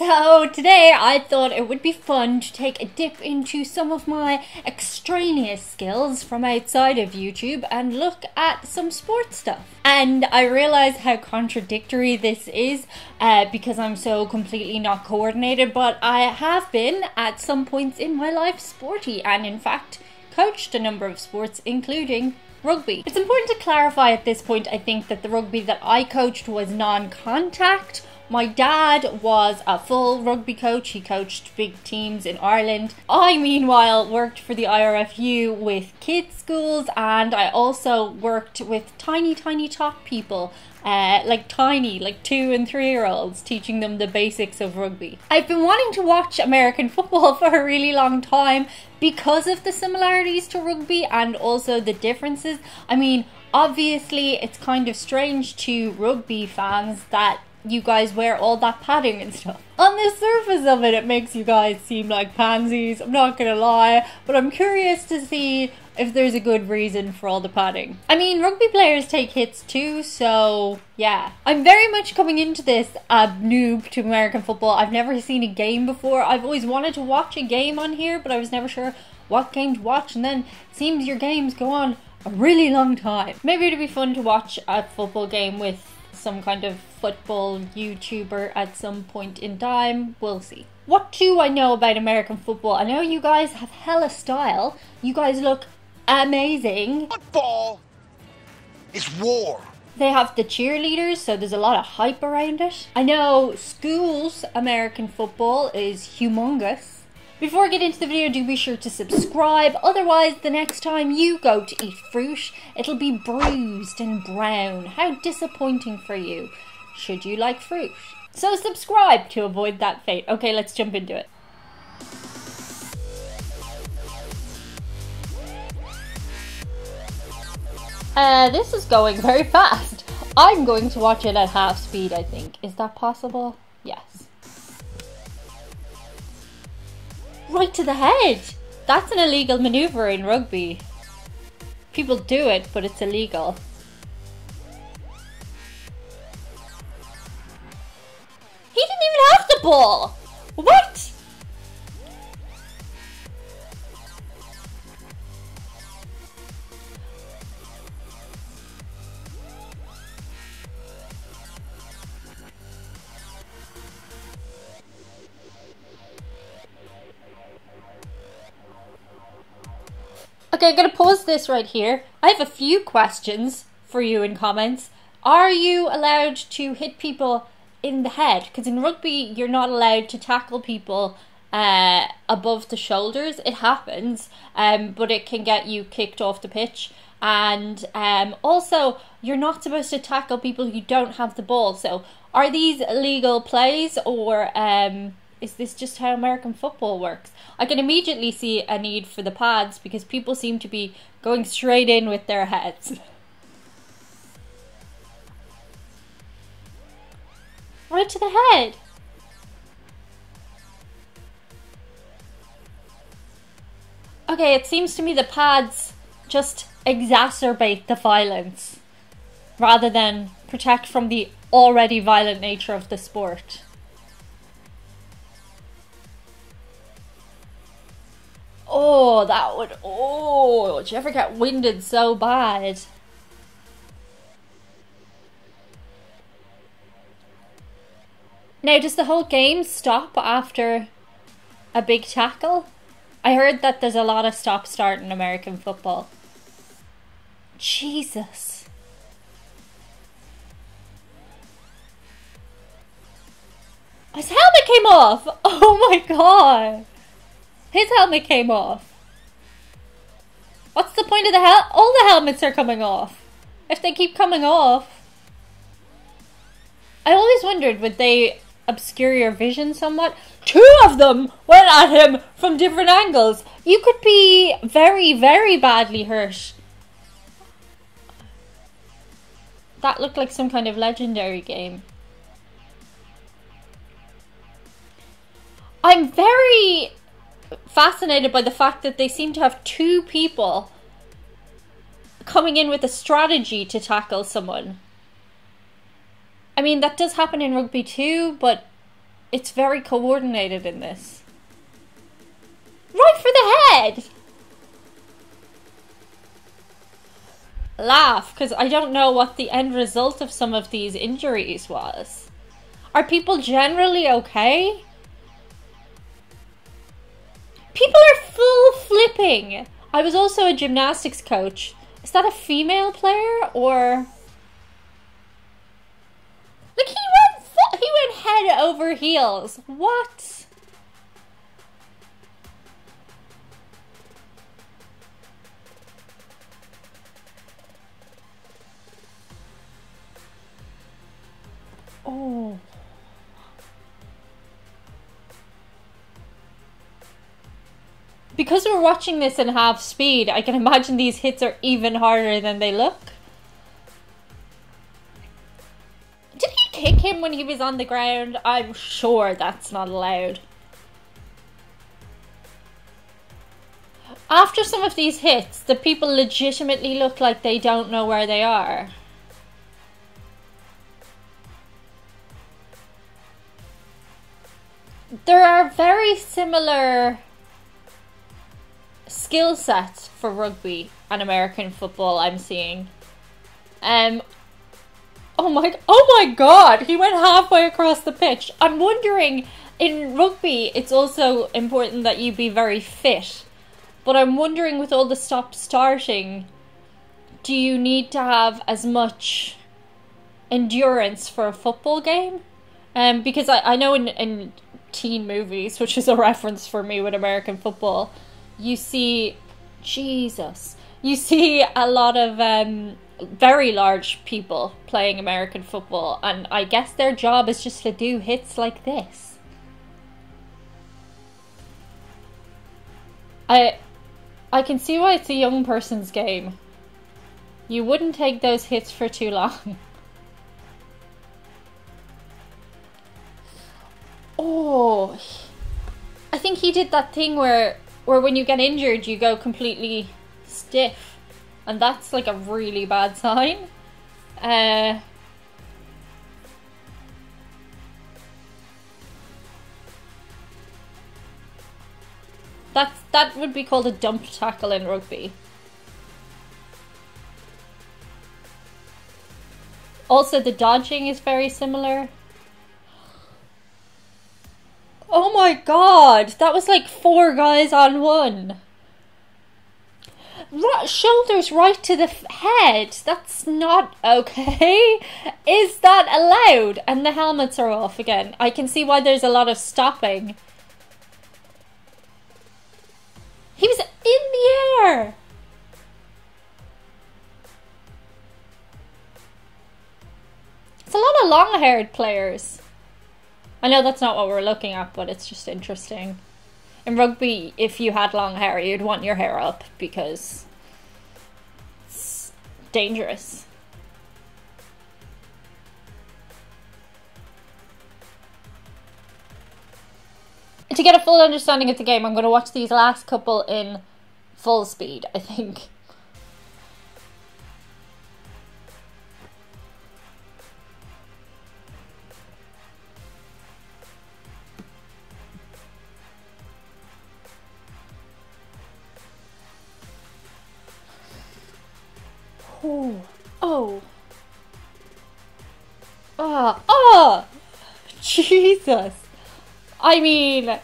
So today I thought it would be fun to take a dip into some of my extraneous skills from outside of YouTube and look at some sports stuff. And I realize how contradictory this is uh, because I'm so completely not coordinated, but I have been at some points in my life sporty and in fact coached a number of sports, including rugby. It's important to clarify at this point, I think, that the rugby that I coached was non contact my dad was a full rugby coach. He coached big teams in Ireland. I, meanwhile, worked for the IRFU with kids' schools and I also worked with tiny, tiny top people. Uh, like tiny, like two and three year olds, teaching them the basics of rugby. I've been wanting to watch American football for a really long time because of the similarities to rugby and also the differences. I mean, obviously, it's kind of strange to rugby fans that you guys wear all that padding and stuff. On the surface of it, it makes you guys seem like pansies, I'm not gonna lie, but I'm curious to see if there's a good reason for all the padding. I mean, rugby players take hits too, so yeah. I'm very much coming into this a noob to American football. I've never seen a game before. I've always wanted to watch a game on here, but I was never sure what game to watch, and then it seems your games go on a really long time. Maybe it'd be fun to watch a football game with some kind of football YouTuber at some point in time. We'll see. What do I know about American football? I know you guys have hella style. You guys look amazing. Football is war. They have the cheerleaders, so there's a lot of hype around it. I know schools American football is humongous. Before I get into the video, do be sure to subscribe. Otherwise, the next time you go to eat fruit, it'll be bruised and brown. How disappointing for you. Should you like fruit? So subscribe to avoid that fate. Okay, let's jump into it. Uh, this is going very fast. I'm going to watch it at half speed, I think. Is that possible? Yes. Right to the head. That's an illegal maneuver in rugby. People do it, but it's illegal. He didn't even have the ball. What? Okay, I'm going to pause this right here. I have a few questions for you in comments. Are you allowed to hit people in the head? Because in rugby, you're not allowed to tackle people uh, above the shoulders. It happens, um, but it can get you kicked off the pitch. And um, also, you're not supposed to tackle people who don't have the ball. So, are these illegal plays or um, is this just how American football works? I can immediately see a need for the pads because people seem to be going straight in with their heads. right to the head. Okay, it seems to me the pads just exacerbate the violence rather than protect from the already violent nature of the sport. Oh, that would. Oh, did you ever get winded so bad? Now, does the whole game stop after a big tackle? I heard that there's a lot of stop start in American football. Jesus. His helmet came off! Oh my god! His helmet came off. What's the point of the hel- All the helmets are coming off. If they keep coming off. I always wondered, would they obscure your vision somewhat? Two of them went at him from different angles. You could be very, very badly hurt. That looked like some kind of legendary game. I'm very fascinated by the fact that they seem to have two people coming in with a strategy to tackle someone. I mean, that does happen in rugby too, but it's very coordinated in this. Right for the head! Laugh, because I don't know what the end result of some of these injuries was. Are people generally okay? People are full flipping! I was also a gymnastics coach. Is that a female player or like he went he went head over heels. What? Oh. Because we're watching this in half speed, I can imagine these hits are even harder than they look. Did he kick him when he was on the ground? I'm sure that's not allowed. After some of these hits, the people legitimately look like they don't know where they are. There are very similar skill sets for rugby and American football I'm seeing. Um Oh my oh my god, he went halfway across the pitch. I'm wondering in rugby it's also important that you be very fit. But I'm wondering with all the stop starting do you need to have as much endurance for a football game? Um because I, I know in, in teen movies, which is a reference for me with American football, you see Jesus. You see a lot of um, very large people playing American football, and I guess their job is just to do hits like this. I I can see why it's a young person's game. You wouldn't take those hits for too long. Oh, I think he did that thing where where when you get injured you go completely stiff. And that's like a really bad sign. Uh, that would be called a dump tackle in rugby. Also the dodging is very similar Oh my god, that was like four guys on one. Right, shoulders right to the head. That's not okay. Is that allowed? And the helmets are off again. I can see why there's a lot of stopping. He was in the air. It's a lot of long haired players. I know that's not what we're looking at, but it's just interesting. In rugby, if you had long hair, you'd want your hair up because it's dangerous. To get a full understanding of the game, I'm going to watch these last couple in full speed, I think. Oh. Oh. Oh. Oh. Jesus. I mean,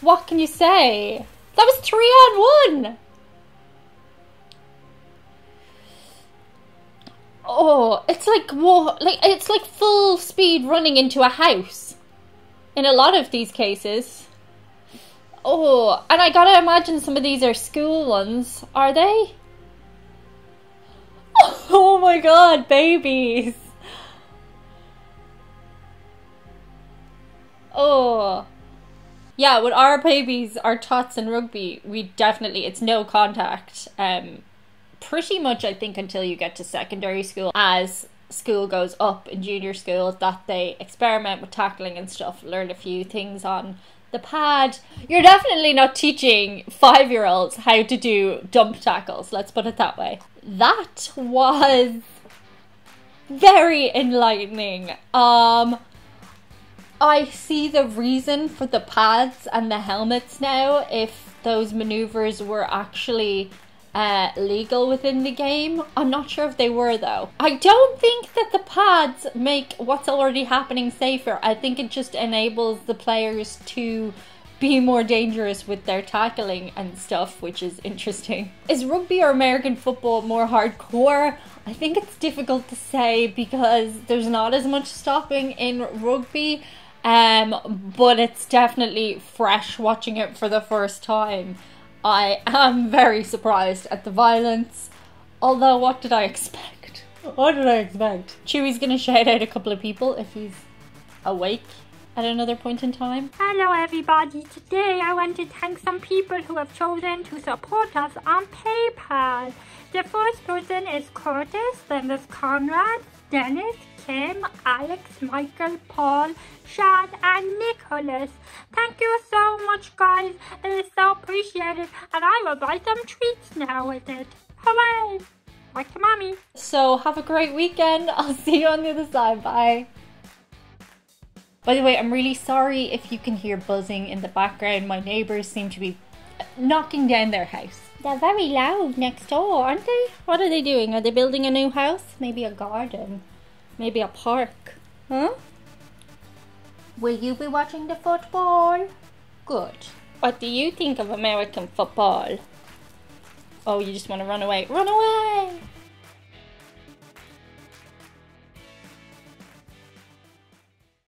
what can you say? That was three on one. Oh, it's like whoa, like it's like full speed running into a house. In a lot of these cases. Oh, and I gotta imagine some of these are school ones. Are they? Oh my god, babies! Oh. Yeah, with our babies, our tots in rugby, we definitely, it's no contact. Um, pretty much, I think, until you get to secondary school. As school goes up in junior school, that they experiment with tackling and stuff, learn a few things on the pad. You're definitely not teaching five year olds how to do dump tackles, let's put it that way. That was very enlightening. Um I see the reason for the pads and the helmets now if those maneuvers were actually uh, legal within the game. I'm not sure if they were though. I don't think that the pads make what's already happening safer. I think it just enables the players to be more dangerous with their tackling and stuff, which is interesting. Is rugby or American football more hardcore? I think it's difficult to say because there's not as much stopping in rugby, um, but it's definitely fresh watching it for the first time. I am very surprised at the violence. Although, what did I expect? What did I expect? Chewie's gonna shout out a couple of people if he's awake at another point in time. Hello everybody, today I want to thank some people who have chosen to support us on PayPal. The first person is Curtis, then there's Conrad, Dennis, Kim, Alex, Michael, Paul, Sean, and Nicholas. Thank you so much guys, it is so appreciated and I will buy some treats now with it. Hooray! Back to mommy. So have a great weekend. I'll see you on the other side. Bye. By the way, I'm really sorry if you can hear buzzing in the background. My neighbours seem to be knocking down their house. They're very loud next door, aren't they? What are they doing? Are they building a new house? Maybe a garden? Maybe a park? Huh? Will you be watching the football? Good. What do you think of American football? Oh, you just want to run away. Run away!